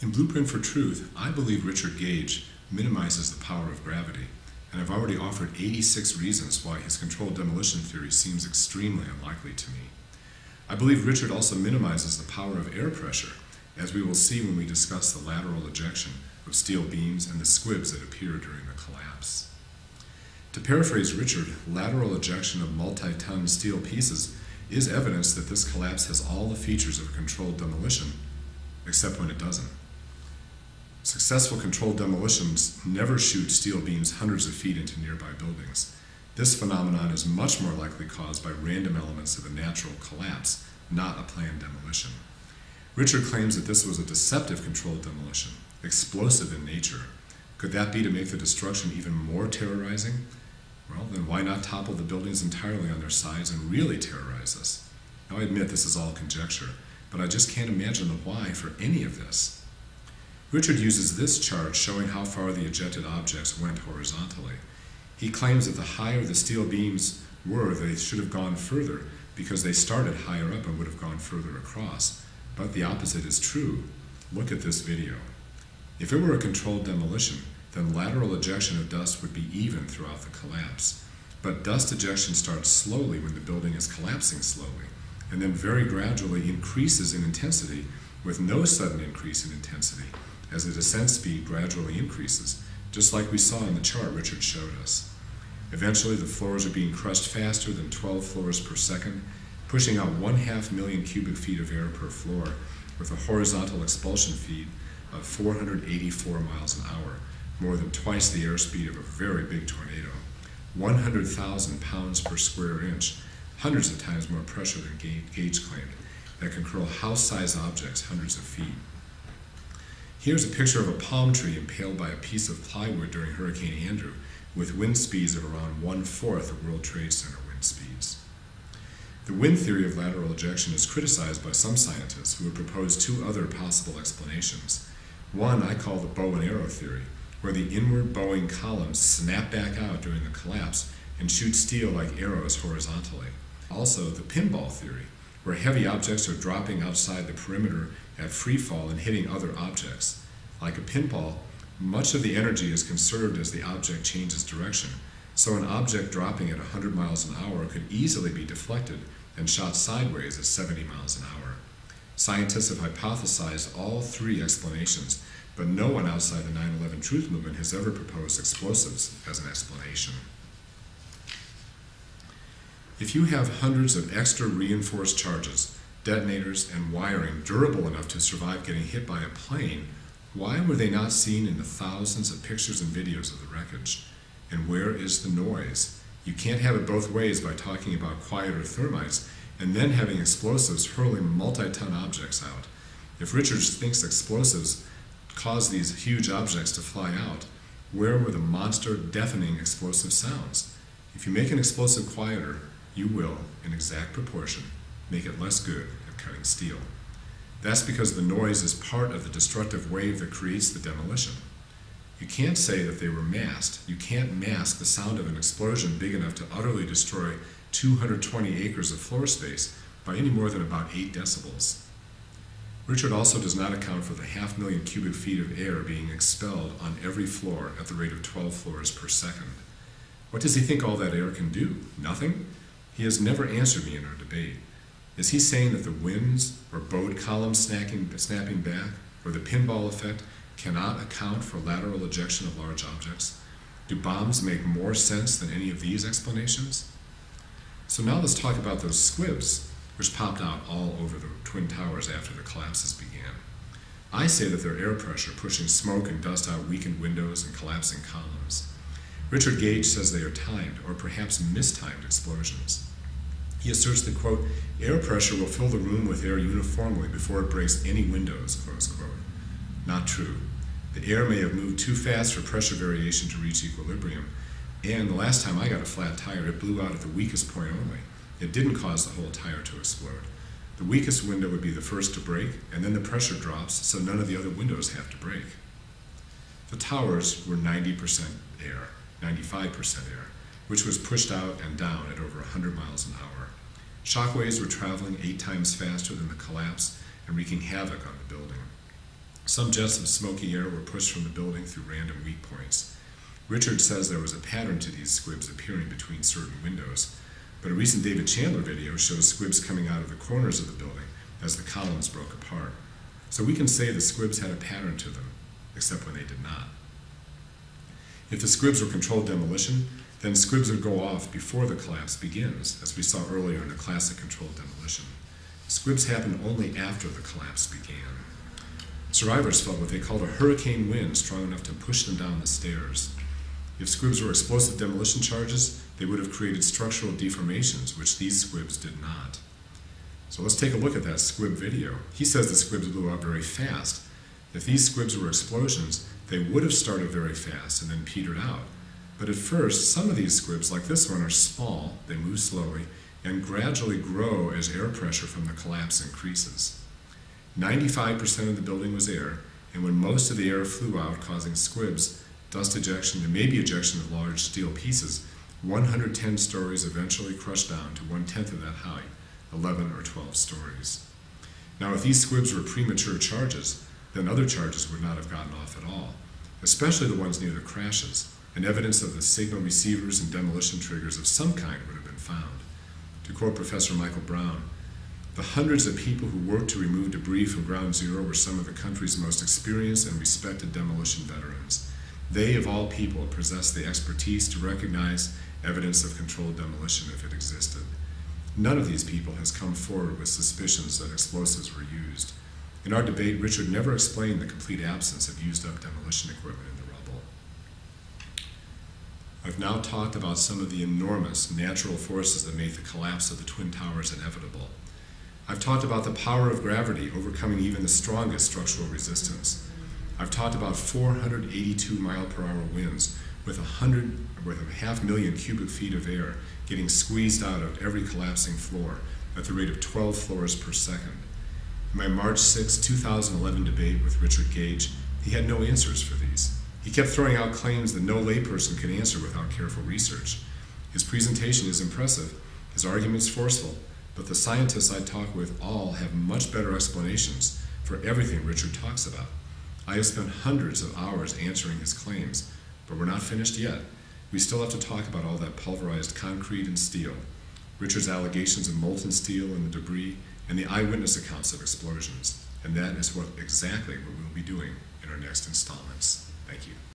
In Blueprint for Truth, I believe Richard Gage minimizes the power of gravity, and I've already offered 86 reasons why his controlled demolition theory seems extremely unlikely to me. I believe Richard also minimizes the power of air pressure, as we will see when we discuss the lateral ejection of steel beams and the squibs that appear during the collapse. To paraphrase Richard, lateral ejection of multi-ton steel pieces is evidence that this collapse has all the features of a controlled demolition, except when it doesn't. Successful controlled demolitions never shoot steel beams hundreds of feet into nearby buildings. This phenomenon is much more likely caused by random elements of a natural collapse, not a planned demolition. Richard claims that this was a deceptive controlled demolition, explosive in nature. Could that be to make the destruction even more terrorizing? Well, then why not topple the buildings entirely on their sides and really terrorize us? Now, I admit this is all conjecture, but I just can't imagine the why for any of this. Richard uses this chart showing how far the ejected objects went horizontally. He claims that the higher the steel beams were, they should have gone further because they started higher up and would have gone further across. But the opposite is true. Look at this video. If it were a controlled demolition, then lateral ejection of dust would be even throughout the collapse. But dust ejection starts slowly when the building is collapsing slowly, and then very gradually increases in intensity with no sudden increase in intensity as the descent speed gradually increases, just like we saw in the chart Richard showed us. Eventually, the floors are being crushed faster than 12 floors per second, pushing out one half million cubic feet of air per floor with a horizontal expulsion speed of 484 miles an hour, more than twice the airspeed of a very big tornado. 100,000 pounds per square inch, hundreds of times more pressure than Gage claimed, that can curl house-sized objects hundreds of feet. Here's a picture of a palm tree impaled by a piece of plywood during Hurricane Andrew, with wind speeds of around one-fourth of World Trade Center wind speeds. The wind theory of lateral ejection is criticized by some scientists who have proposed two other possible explanations. One I call the bow and arrow theory, where the inward bowing columns snap back out during the collapse and shoot steel like arrows horizontally. Also, the pinball theory, where heavy objects are dropping outside the perimeter at free fall and hitting other objects. Like a pinball, much of the energy is conserved as the object changes direction, so an object dropping at 100 miles an hour could easily be deflected and shot sideways at 70 miles an hour. Scientists have hypothesized all three explanations, but no one outside the 9-11 truth movement has ever proposed explosives as an explanation. If you have hundreds of extra reinforced charges, detonators, and wiring durable enough to survive getting hit by a plane, why were they not seen in the thousands of pictures and videos of the wreckage? And where is the noise? You can't have it both ways by talking about quieter thermites and then having explosives hurling multi-ton objects out. If Richards thinks explosives cause these huge objects to fly out, where were the monster, deafening explosive sounds? If you make an explosive quieter, you will, in exact proportion, make it less good at cutting steel. That's because the noise is part of the destructive wave that creates the demolition. You can't say that they were masked. You can't mask the sound of an explosion big enough to utterly destroy 220 acres of floor space by any more than about 8 decibels. Richard also does not account for the half million cubic feet of air being expelled on every floor at the rate of 12 floors per second. What does he think all that air can do? Nothing? He has never answered me in our debate. Is he saying that the winds or bowed columns snapping, snapping back or the pinball effect cannot account for lateral ejection of large objects? Do bombs make more sense than any of these explanations? So now let's talk about those squibs, which popped out all over the Twin Towers after the collapses began. I say that they're air pressure pushing smoke and dust out weakened windows and collapsing columns. Richard Gage says they are timed, or perhaps mistimed explosions. He asserts that, quote, air pressure will fill the room with air uniformly before it breaks any windows, close quote. Not true. The air may have moved too fast for pressure variation to reach equilibrium, and the last time I got a flat tire, it blew out at the weakest point only. It didn't cause the whole tire to explode. The weakest window would be the first to break, and then the pressure drops, so none of the other windows have to break. The towers were 90% air, 95% air, which was pushed out and down at over 100 miles an hour. Shockwaves were traveling eight times faster than the collapse and wreaking havoc on the building. Some jets of smoky air were pushed from the building through random weak points. Richard says there was a pattern to these squibs appearing between certain windows, but a recent David Chandler video shows squibs coming out of the corners of the building as the columns broke apart. So we can say the squibs had a pattern to them, except when they did not. If the squibs were controlled demolition, then squibs would go off before the collapse begins, as we saw earlier in the classic controlled demolition. Squibs happened only after the collapse began. Survivors felt what they called a hurricane wind strong enough to push them down the stairs. If squibs were explosive demolition charges, they would have created structural deformations, which these squibs did not. So let's take a look at that squib video. He says the squibs blew up very fast. If these squibs were explosions, they would have started very fast and then petered out. But at first, some of these squibs, like this one, are small, they move slowly, and gradually grow as air pressure from the collapse increases. 95% of the building was air, and when most of the air flew out, causing squibs, dust ejection, and maybe ejection of large steel pieces, 110 stories eventually crushed down to one tenth of that height, 11 or 12 stories. Now, if these squibs were premature charges, then other charges would not have gotten off at all, especially the ones near the crashes, and evidence of the signal receivers and demolition triggers of some kind would have been found. To quote Professor Michael Brown, the hundreds of people who worked to remove debris from ground zero were some of the country's most experienced and respected demolition veterans. They, of all people, possessed the expertise to recognize evidence of controlled demolition if it existed. None of these people has come forward with suspicions that explosives were used. In our debate, Richard never explained the complete absence of used up demolition equipment in the. I've now talked about some of the enormous natural forces that made the collapse of the Twin Towers inevitable. I've talked about the power of gravity overcoming even the strongest structural resistance. I've talked about 482 mile per hour winds with a hundred with a half million cubic feet of air getting squeezed out of every collapsing floor at the rate of 12 floors per second. In my March 6, 2011 debate with Richard Gage, he had no answers for these. He kept throwing out claims that no layperson could answer without careful research. His presentation is impressive, his arguments forceful, but the scientists I talk with all have much better explanations for everything Richard talks about. I have spent hundreds of hours answering his claims, but we're not finished yet. We still have to talk about all that pulverized concrete and steel, Richard's allegations of molten steel and the debris, and the eyewitness accounts of explosions. And that is what exactly what we'll be doing in our next installments. Thank you.